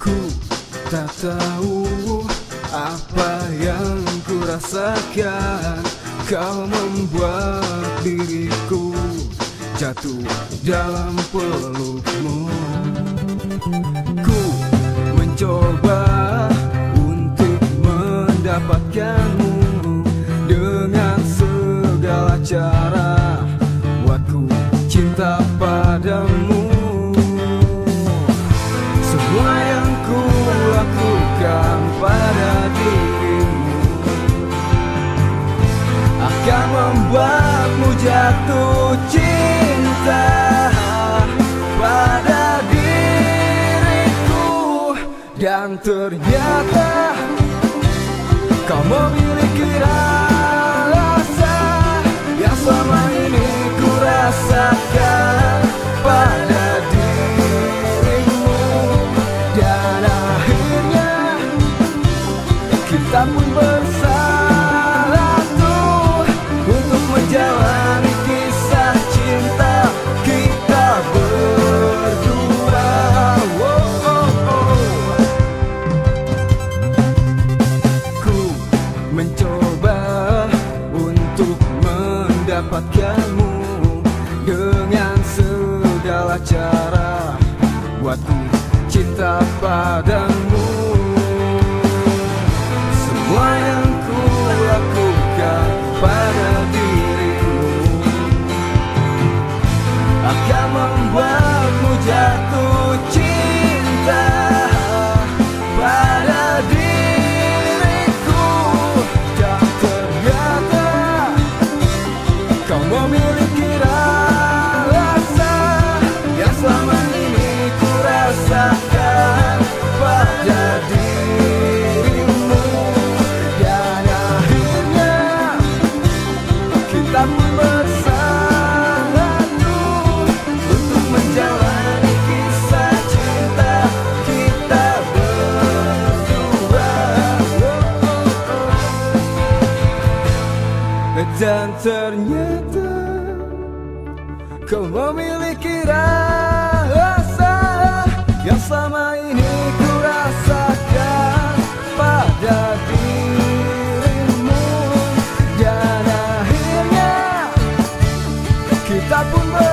Ku tak tahu apa yang ku rasakan. Kau membuat diriku jatuh dalam pelukmu. Ku mencoba membuatmu jatuh cinta pada diriku. Dan ternyata kau memiliki rasa segala cara Buatku cinta padamu. Semua yang ku lakukan pada dirimu Akan Dan ternyata Kau memiliki rasa Yang selama ini tá bonito.